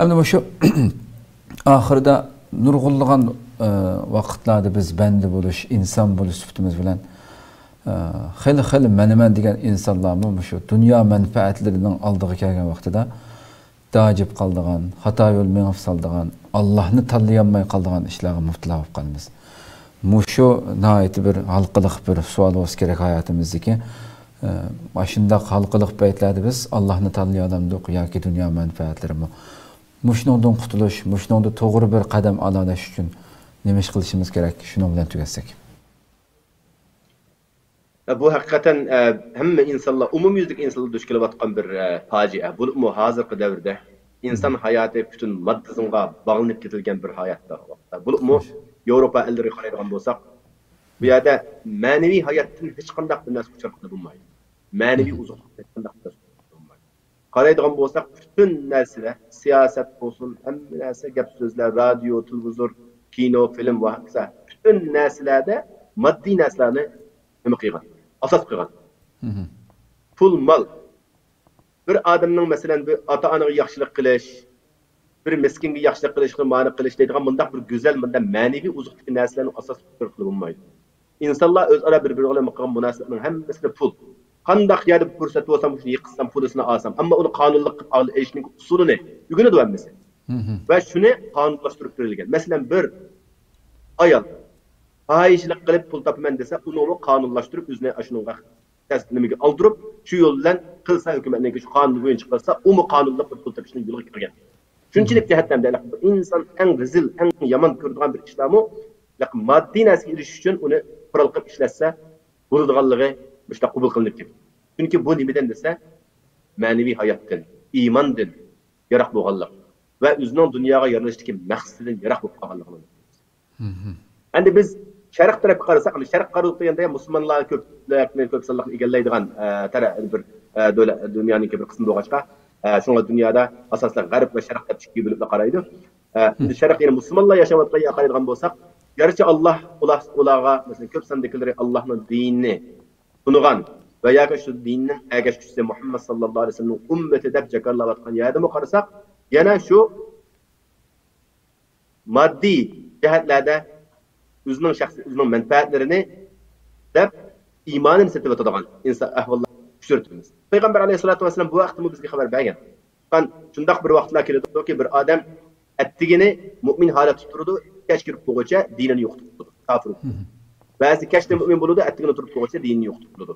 Endi şu ahirda nurg'unlagan e, vaqtlarda biz bandi bo'lish, inson bo'lish sifatimiz bilan xeyli xeyli menemen degan insonlarmi shu dunyo manfaatlarining oldiga kelgan vaqtida dajib qoldigan xato yo'l soldigan allohni tanlayolmay qoldigan ishlarga mubtalo bo'lib qolamiz mushu nihoyatda bir halqiliq bir savol bo'lsa kerak hayotimizdagi mana shundoq halqiliq paytlarda biz allohni tanlay olamdik yoki dunyo manfaatlarimi mushundan qutulish mushundan to'g'ri bir qadam olalash uchun nima ish qilishimiz kerak? Shuni bilan tugatsak. Bu hakikaten e, hamma insonlar umumyuzlik insonlar duch kelayotgan bir e, fojia. Bu hozirgi davrda inson hayoti butun moddizmga bog'lanib ketilgan bir hayotda bu yevropa ellariga qaraydigan bo'lsak bu yerda ma'naviy hayotdan hech qanday bir narsa bo'lmaydi. Ma'naviy uzuqlik qaraydigan bo'lsak butun narsalar siyosat bo'lsin hamma narsa gap so'zlar radio televizor kino film va hokazo butun narsalarda moddiy narsalarni nima qilgan? Asos qo'ygan pul mol bir odamning masalan bir ota onaga yaxshilik qilish bir miskinga yaxshilik qilish ma'ni qilish deydigan bundoq bir go'zal bunday ma'naviy uzuqdagi narsalarni asos qilib bo'lmaydi. İnsonlar o'zaro bir biri bilan qilgan munosabatning hammasida pul qandoq yerda fursat bo'lsa shuni yiqitsam pulisini olsam ammo uni qonunli qilib olishning usulini o'rganadi hammasi. Va shuni qonunlashtirib berilgan. Masalan bir ayol fahişlik qilib pul topaman desa uni qonunlashtirib o'zini shunaqa nimaga oldirib shu yo'l bilan qilsa hukumatniki shu qonun bo'yicha qilsa umi qonunli pul topishning yo'liga kirgan shunchalik jihatdan inson eng rezil eng yomon ko'radigan bir ishlarmi moddiy narsaga erishish uchun uni qurol qilib ishlatsa bo'ladiganligi işte qabul qilinib ketdi chunki bu nimadan desa ma'naviy hayotdan iymondan yaroq bo'lganlik va o'zining dunyoga yaranishdagi maqsadidan yaroq bo'lib qolganligini endi biz sharq tarafga qarasak sharq qarab deganda musulmonlar ko'p ko'p sonliqni egallaydigan bir davlat dunyoning bir qismi bo'lg'achqa shunga dunyoda asosan g'arb va sharq deb ikkiga bo'lib qaraydi sharq ya'ni musulmonlar yashayotgan qaraydigan bo'lsak garchi alloh ularga masalan ko'p sondagilari allohni dinini tunugan va yoki shu dinning agashchisi muhammad sallallohu alayhi vasallam ummati deb jakarlayotgan yerdami qarasak yana shu moddiy jihatlarda o'zining shaxsiy o'zining manfaatlarini deb iymonini setib o'tadigan inson ahvollar uchratimiz payg'ambar alayhissalotu vassalam bu vaqtda bizga xabar bergan shundoq bir vaqtlar keladiki bir odam attigini mo'min holatda turadi kech kirib bo'lguncha dinini yo'qotib kofir ba'zi kechda mo'min bo'ladi attigini turib bo'lguncha dinini yo'qotib turadi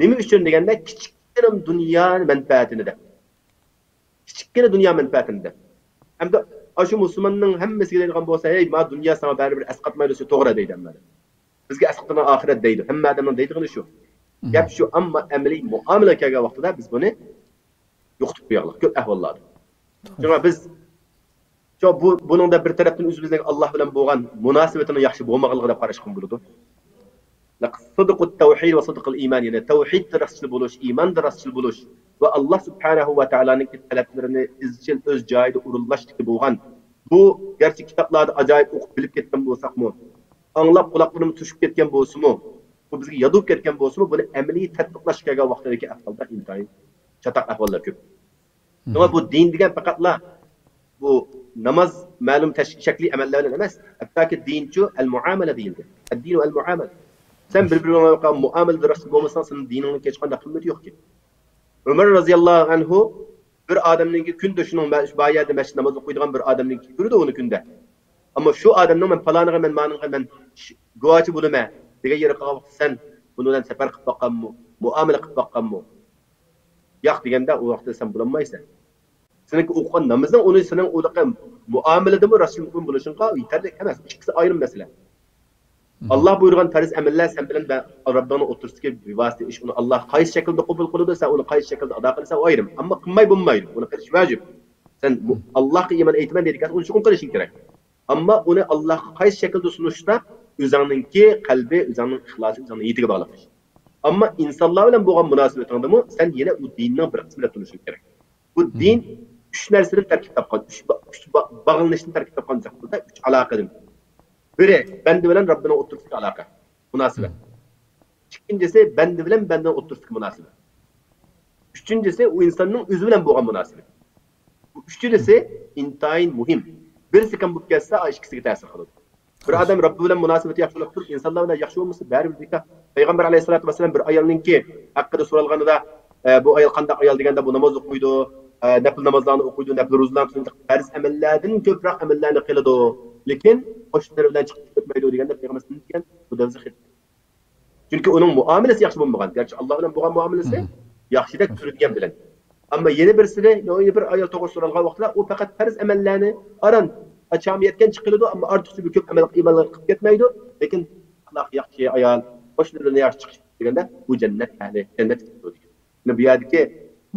nima uchun deganda kichkina dunyo manfaatini deb kichkina dunyo manfaatini deb hamda shu musulmonning hammasiga deydigan bo'lsa ey ma dunyo sana baribir asqatmaydi shu to'g'ri deydi hamma bizga asqatana oxirat deydi hamma odamning deydigani shu gap shu ammo amaliy muomala kelgan vaqtida biz buni yo'qotib qo'yaylik ko'p ahvollarda shunga biz shu bu buningda bir tarafdan o'zimizning alloh bilan bo'lgan munosabatini yaxshi bo'lmaganligi deb qarashga bo'ladi صدق التوحيد وصدق الإيمان يعني توحيد رسل بولوش إيمان رسل بولوش va alloh subhanahu va taoloning talablarini izchil o'z joyida o'rinlashdiki bo'lgan bu garchi kitoblarda ajoyib o'qib bilib ketgan bo'lsakmi anglab quloqlarimiz tushib ketgan bo'lsinmi bu bizga yodib ketgan bo'lsinmi buni amaliy tadbiqlash kelgan vaqtdagi ahvolda intayin chatoq ahvollar ko'p nima bu din degan faqatla bu namoz ma'lum shakliy amallar bilan emas hattoki dinchu al muomala deyildi ad dinu al muomala sen bir biringa muomala rasul bo'lmasang sening diningni hech qanday qiymati yo'q umar roziyallohu anhu bir odamninki kunda shuning bu yerda masjid namoz o'qiydigan bir odamninki ko'rdi uni kunda ammo shu odamning man paloniga man maniga man guvochi bo'laman degan yeri qolgan sen buni bilan safar qilib boqqanmi muomala qilib boqqanmi yo'q deganda u vaqtda sen bo'lolmaysan seniki o'qigan namozing uni sening muomaladami rasul bo'lishingga yetarli emas ikkisi ayrim masala Allah buyurgan farz ameller sen bilen ben Rabbana otursak bir vasıta iş onu Allah qaysi şekilde kabul kılıdı sen onu qaysi şekilde ada kılsa o ayrım. Ama kılmay bulmaydı. Bunu kılış vacip. Sen Allah'a iman etmen dedik onu şükür kılışın gerek. Ama onu Allah'a qaysi şekilde sunuşta üzerindeki kalbi, üzerinin ihlası, üzerinin yetiğe bağlamış. Ama insanlar bilen bo'lgan munosabatingda mı sen yine bu dinning bir qismida turishing kerak. Bu din üç narsani tarkib topgan, üç, üç bağlanishni tarkib topgan zaqda üç aloqadan Biri bendi bilen Rabbine otursak alaka. Münasebet. İkincisi bendi bilen benden otursak münasebet. Üçüncüsü o insanın özü bilen boğan münasebet. Bu üçlüsü intayin muhim. Birisi kan bu kesse ikisiga ta'sir qiladi. Bir odam Robbi bilan munosabati yaxshi bo'lib turib, insonlar bilan yaxshi bo'lmasa, baribir deydi. Payg'ambar alayhisolatu vasallam bir ayolninki haqida so'ralganida, bu ayol qanday ayol deganda bu namoz o'qiydi, nafl namozlarni o'qiydi, nafl ro'zalarni tutadi, farz amallardan ko'proq amallarni qiladi. Lekin qo'shnilar bilan chiqib ketmaydi deganda payg'ambar degan bu davzi Chunki uning muomalasi yaxshi bo'lmagan. Garchi Alloh bilan bo'lgan muomalasi yaxshidek ko'rilgan bilan. Ammo yana birisida, bir ayol to'g'ri so'ralgan vaqtda u faqat farz amallarni aran achamiyatgan chiqiladi, ammo ortiqcha ko'p amal qilib ketmaydi. Lekin yaxshi ayol, qo'shnilarni yaxshi chiqish deganda bu jannat ahli, jannat. Bu yerdagi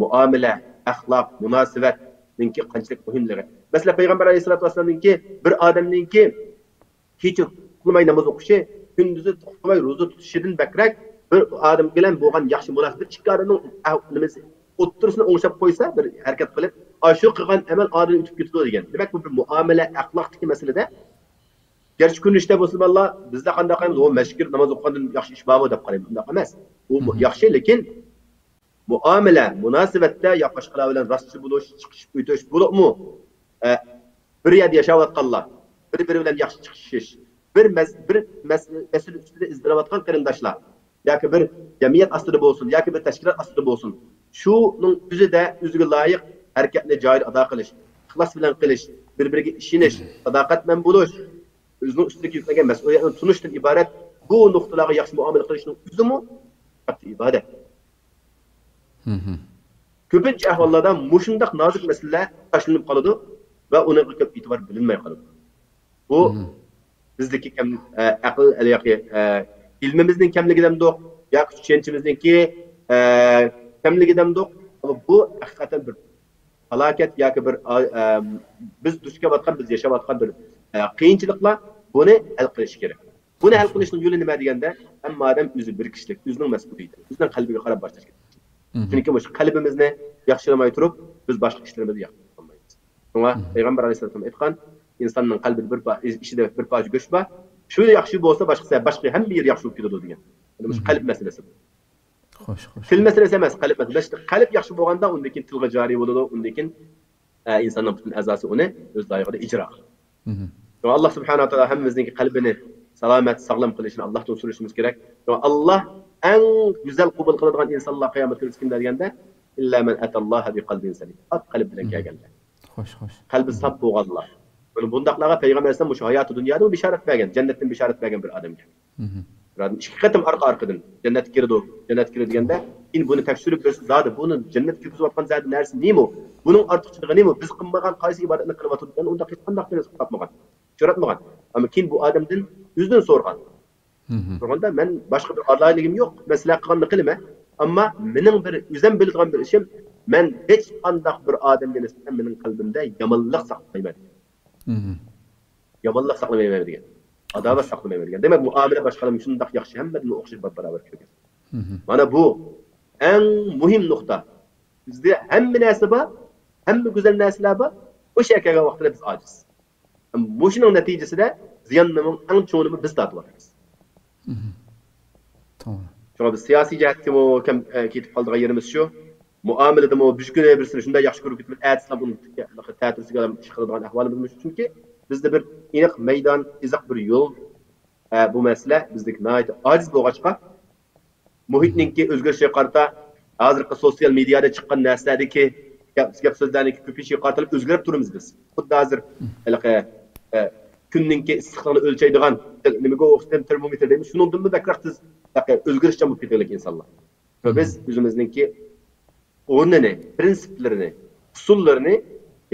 muomala, axloq, munosabat ninki qanchalik muhimligi. Masalan, payg'ambar alayhisolatu vasallamninki bir odamninki kecha qilmay namoz o'qishi kunduzi to'xtamay ro'za tutishidan bakrak bir odam bilan bo'lgan yaxshi munosabat ikki odamning nimasi o'ttirisini o'ngshab qo'ysa bir harakat qilib shu qilgan amal odam o'tib ketadi degan. Demak bu bir muomala axloqdagi masalada. Garchi kunishda bo'lsa valloh bizda qanday qilamiz u mashkur namoz o'qigandan yaxshi ish bormi deb qaraymiz bundoq emas. U yaxshi lekin muomala munosabatda yo boshqalar bilan rostchi bo'lish chiqish o'tish bo'libmi bir yerda yashayotganlar bir biri bilan yaxshi chiqishish bir mes, bir mesele üstünde izdiravotgan qarindoshlar yoki bir jamiyat ostida bo'lsin yoki bir tashkilot ostida bo'lsin. Shunun o'zida o'ziga loyiq harakatni joyida ado qilish ixlos bilan qilish bir biriga ishonish sadoqatman bo'lish o'zini ustiga yuklagan mas'uliyatni tunishdan iborat bu nuqtalarga yaxshi muomala qilishning o'zimi? İbodat. Ko'pincha ahvollarda mushundoq nozik masalalar tashlanib qoladi va uni ko'p e'tibor bilinmay qoladi bu bizdeki kam aql yoki ilmimizning kamligidandir yoki tushunchamizningki kamligidandir bu haqiqatan bir falokat yoki bir biz duch kelayotgan biz yashayotgan bir qiyinchiliklar buni hal qilish kerak. Buni hal qilishning yo'li nima deganda hamma odam o'zi bir kishilik o'zining mas'uliyati o'zining qalbiga qarab boshlash kerak. Chunki shu qalbimizni yaxshilamay turib biz boshqa ishlarimizni yaxshi qilmaymiz shunga payg'ambar alayhissalom aytgan insonning qalbida bir ichida bir parcha go'sht bor shu yaxshi bo'lsa boshqa boshqa hamma yer yaxshi bo'lib ketadi degan shu qalb masalasi xo'sh xo'sh til masalasi emas qalb masalasi qalb yaxshi bo'lganda undan keyin tilga joriy bo'ladi undan keyin insonning butun a'zosi uni o'z loyig'ida ijro qiladi alloh subhanaa taolo hammamizning qalbini salomat sog'lom qilishini allohdan so'rashimiz kerak alloh eng go'zal qabul qiladigan insonlar qiyomat kunida kimlar deganda illa man atalloha bi qalbin salim qalb bilan kelganlar xo'sh xo'sh qalbi sop bo'lganlar Böyle bundaqlarga Peygamber Aleyhisselam şu hayatı dünyada bişaret vergen, cennetten bişaret vergen bir adam yani. Bir adam iki katım arka arkadan cennet girdi o. Cennet girdi degende in bunu tefsirip versin zaten bunun cennet girdi atkan zaten neresi neymi o? Bunun artıkçılığı neymi? Biz kılmagan qaysi ibadetini kılıp atırken onda hiç kandak birisi tapmagan. Çoratmagan. Ama kin bu adamdan yüzden sorgan. Sorganda men başka bir adayligim yok. Mesela kılganlık kılma. Ama mening bir yüzden bildiğim bir işim men hiç kandak bir adam gelirsen mening kalbimde yamanlık saklayman. yomonlik saqlamayman degan adovat saqlamayman degan demak muomala boshqalar shundoq yaxshi hammadan o'xshab barobar ko'rgan mana bu eng muhim nuqta bizda hamma narsa bor hamma go'zal narsalar bor o'sha kelgan vaqtda biz ojiz shuning natijasida ziyonni eng cho'nimi biz tortyapmiz to'g'ri biz siyosiy jihatdami kam ketib qoldigan yerimiz shu muomaladami bugun birsini shunday yaxshi ko'rib ketib atislam uni ta'tilsiga ish qiladigan ahvolimiz chunki bizda bir aniq maydon iziq bir yo'l bu masala bizdagi ojiz bo'lg'achqa muhitninki o'zgarishiga qarata hozirgi sotsial mediada chiqqan narsalardagi gap so'zlarni ko'payishiga qarata o'zgarib turibmiz biz. Xuddi hozir kunninki issiqlikni o'lchaydigan nimaga o'xshagan termometr deymiz shundan bakroq tez o'zgarishchan bo'lib ketganlik insonlar biz o'zimizniki o'rnini prinsiplarini usullarini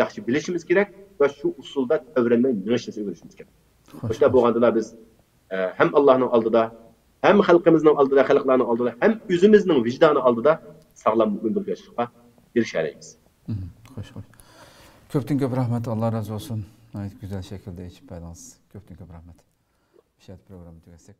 yaxshi bilishimiz kerak va shu usulda öğrenmeyi minishimizni o'rganishimiz kerak o'sha bo'lganda biz hem allohning oldida hem xalqimizning oldida xalqlarning oldida hem o'zimizning vijdoni oldida sog'lom mo'min bo'lib yashashga erishalaymiz xo'sh xo'sh ko'pdan ko'p rahmat alloh rozi bo'lsin güzel şekilde içip baydınız. Köpten köp rahmet. Bir şey programı tügesek.